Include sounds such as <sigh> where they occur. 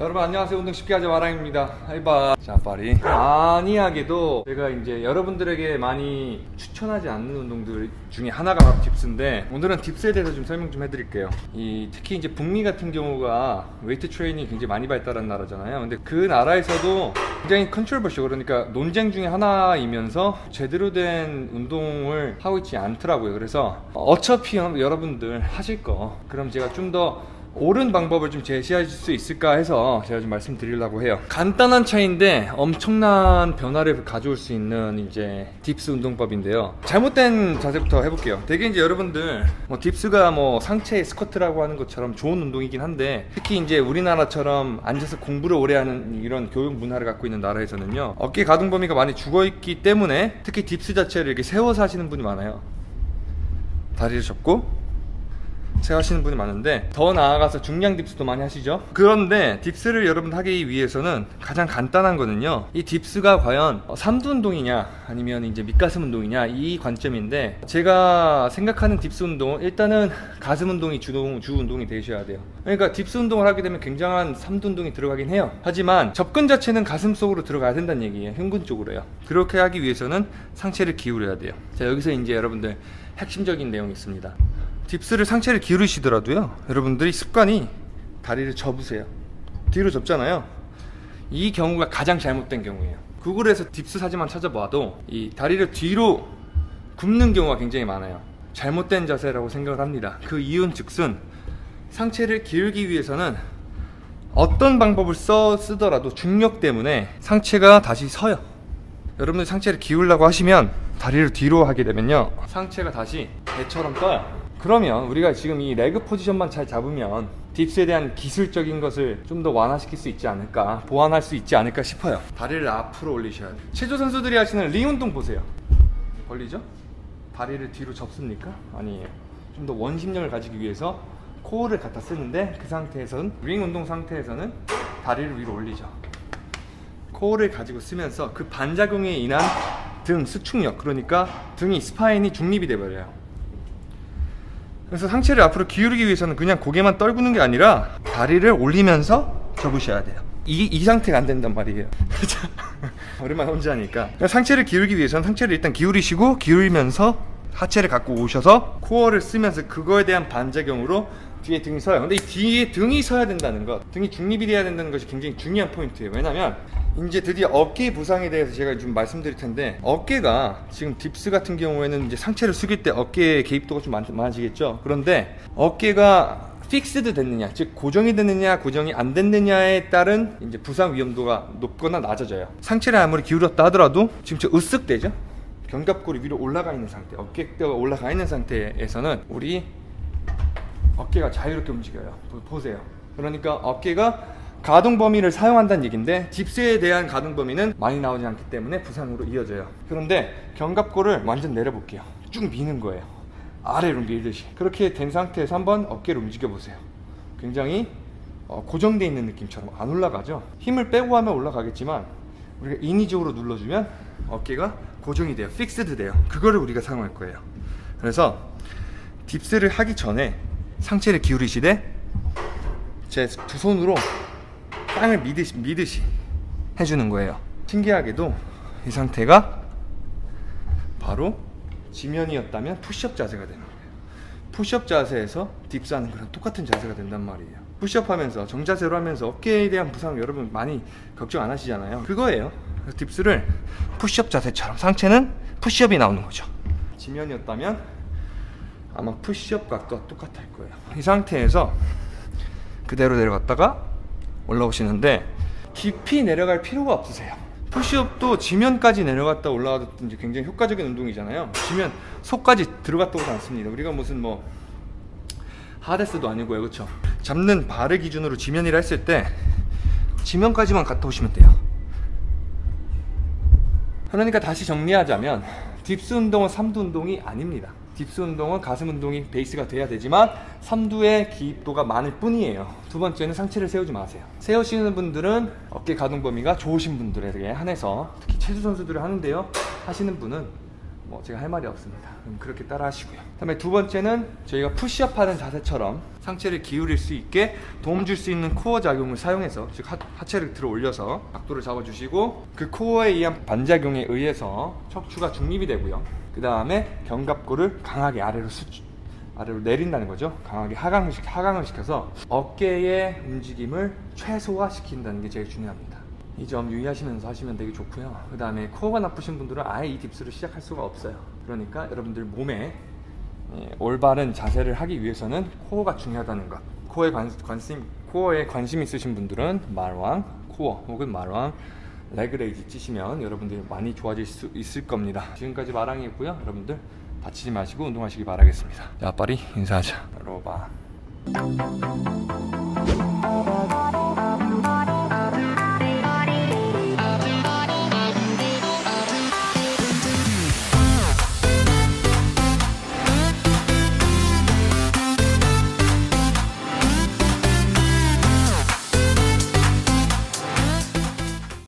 자, 여러분 안녕하세요. 운동 쉽게 하자 마랑입니다. 하이바. 자 아이러니하게도 제가 이제 여러분들에게 많이 추천하지 않는 운동들 중에 하나가 바로 dips인데 오늘은 dips에 대해서 좀 설명 좀 해드릴게요. 이 특히 이제 북미 같은 경우가 웨이트 트레이닝이 굉장히 많이 발달한 나라잖아요. 근데 그 나라에서도 굉장히 controversy 그러니까 논쟁 중에 하나이면서 제대로 된 운동을 하고 있지 않더라고요. 그래서 어차피 여러분들 하실 거. 그럼 제가 좀더 옳은 방법을 좀 제시해 줄수 있을까 해서 제가 좀 말씀드리려고 해요. 간단한 차이인데 엄청난 변화를 가져올 수 있는 이제 dips 운동법인데요. 잘못된 자세부터 해볼게요. 되게 이제 여러분들 뭐 dips가 뭐 상체 스쿼트라고 하는 것처럼 좋은 운동이긴 한데 특히 이제 우리나라처럼 앉아서 공부를 오래 하는 이런 교육 문화를 갖고 있는 나라에서는요 어깨 가동 범위가 많이 죽어 있기 때문에 특히 dips 자체를 이렇게 세워서 하시는 분이 많아요. 다리를 접고 생각하시는 분이 많은데 더 나아가서 중량 dips도 많이 하시죠? 그런데 dips를 여러분 하기 위해서는 가장 간단한 거는요. 이 dips가 과연 삼두 운동이냐 아니면 이제 밑가슴 운동이냐 이 관점인데 제가 생각하는 dips 운동은 일단은 가슴 운동이 주, 주 운동이 되셔야 돼요. 그러니까 dips 운동을 하게 되면 굉장한 삼두 운동이 들어가긴 해요. 하지만 접근 자체는 가슴 쪽으로 들어가야 된다는 얘기예요. 흉근 쪽으로요. 그렇게 하기 위해서는 상체를 기울여야 돼요. 자 여기서 이제 여러분들 핵심적인 내용이 있습니다 dips를 상체를 기울이시더라도요. 여러분들이 습관이 다리를 접으세요. 뒤로 접잖아요. 이 경우가 가장 잘못된 경우예요. 구글에서 dips 사진만 찾아봐도 이 다리를 뒤로 굽는 경우가 굉장히 많아요. 잘못된 자세라고 생각을 합니다. 그 이유는 즉슨 상체를 기울기 위해서는 어떤 방법을 써 쓰더라도 중력 때문에 상체가 다시 서요. 여러분들 상체를 기울려고 하시면 다리를 뒤로 하게 되면요. 상체가 다시 배처럼 떠요 그러면 우리가 지금 이 레그 포지션만 잘 잡으면 딥스에 대한 기술적인 것을 좀 더 완화시킬 수 있지 않을까 보완할 수 있지 않을까 싶어요. 다리를 앞으로 올리셔야 돼요. 체조 선수들이 하시는 리 운동 보세요. 벌리죠? 다리를 뒤로 접습니까? 아니에요 좀 더 원심력을 가지기 위해서 코어를 갖다 쓰는데 그 상태에서는 링 운동 상태에서는 다리를 위로 올리죠. 코어를 가지고 쓰면서 그 반작용에 인한 등 수축력 그러니까 등이 spine이 중립이 돼버려요 그래서 상체를 앞으로 기울이기 위해서는 그냥 고개만 떨구는 게 아니라 다리를 올리면서 접으셔야 돼요. 이, 이 상태가 안 된단 말이에요. <laughs> 오랜만에 혼자 하니까. 상체를 기울이기 위해서는 상체를 일단 기울이시고 기울이면서 하체를 갖고 오셔서 코어를 쓰면서 그거에 대한 반작용으로 뒤에 등이 서요. 근데 이 뒤에 등이 서야 된다는 것, 등이 중립이 돼야 된다는 것이 굉장히 중요한 포인트예요. 왜냐면 이제 드디어 어깨 부상에 대해서 제가 좀 말씀드릴 텐데 어깨가 지금 dips 같은 경우에는 이제 상체를 숙일 때 어깨 개입도가 좀 많, 많아지겠죠. 그런데 어깨가 fixed 됐느냐, 즉 고정이 됐느냐, 고정이 안 됐느냐에 따른 이제 부상 위험도가 높거나 낮아져요. 상체를 아무리 기울였다 하더라도 지금 저 으쓱대죠. 견갑골이 위로 올라가 있는 상태, 어깨뼈가 올라가 있는 상태에서는 우리 어깨가 자유롭게 움직여요. 보세요. 그러니까 어깨가 가동 범위를 사용한다는 얘기인데 딥스에 대한 가동 범위는 많이 나오지 않기 때문에 부상으로 이어져요. 그런데 견갑골을 완전 내려볼게요. 쭉 미는 거예요. 아래로 밀듯이. 그렇게 된 상태에서 한번 어깨를 움직여 보세요. 굉장히 어, 고정되어 있는 느낌처럼 안 올라가죠. 힘을 빼고 하면 올라가겠지만 우리가 인위적으로 눌러주면 어깨가 고정이 돼요. fixed 돼요. 그거를 우리가 사용할 거예요. 그래서 dips를 하기 전에 상체를 기울이시되 제 두 손으로 땅을 미듯이, 미듯이 해주는 거예요. 신기하게도 이 상태가 바로 지면이었다면 푸시업 자세가 되는 거예요. 푸시업 자세에서 dips하는 거랑 똑같은 자세가 된단 말이에요. 푸시업 하면서 정자세로 하면서 어깨에 대한 부상 여러분 많이 걱정 안 하시잖아요. 그거예요. dips를 푸시업 자세처럼 상체는 푸시업이 나오는 거죠. 지면이었다면 아마 푸시업 각도와 똑같을 거예요. 이 상태에서 그대로 내려갔다가 올라오시는데 깊이 내려갈 필요가 없으세요. 푸시업도 지면까지 내려갔다 올라가도 굉장히 효과적인 운동이잖아요. 지면 속까지 들어갔다 오지 않습니다. 우리가 무슨 뭐 하데스도 아니고요, 그렇죠? 잡는 발을 기준으로 지면이라 했을 때 지면까지만 갔다 오시면 돼요. 그러니까 다시 정리하자면 dips 운동은 삼두 운동이 아닙니다. dips 운동은 가슴 운동이 베이스가 돼야 되지만 삼두의 개입도가 많을 뿐이에요. 두 번째는 상체를 세우지 마세요. 세우시는 분들은 어깨 가동 범위가 좋으신 분들에게 한해서 특히 체조 선수들을 하는데요. 하시는 분은 뭐 제가 할 말이 없습니다. 그렇게 따라 하시고요. 다음에 두 번째는 저희가 푸시업 하는 자세처럼 상체를 기울일 수 있게 도움 줄 수 있는 코어 작용을 사용해서 즉 하, 하체를 들어 올려서 각도를 잡아주시고 그 코어에 의한 반작용에 의해서 척추가 중립이 되고요. 그 다음에 견갑골을 강하게 아래로 수, 아래로 내린다는 거죠. 강하게 하강을 시켜서 어깨의 움직임을 최소화시킨다는 게 제일 중요합니다. 이 점 유의하시면서 하시면 되게 좋고요. 그 다음에 코어가 나쁘신 분들은 아예 이 dips를 시작할 수가 없어요. 그러니까 여러분들 몸에 예, 올바른 자세를 하기 위해서는 코어가 중요하다는 것. 코어에 관, 관심, 코어에 관심 있으신 분들은 말왕, 코어 혹은 말왕 leg raise 치시면 여러분들이 많이 좋아질 수 있을 겁니다. 지금까지 말왕이었고요. 여러분들 다치지 마시고 운동하시기 바라겠습니다. 자, 빨리 인사하자. 로바.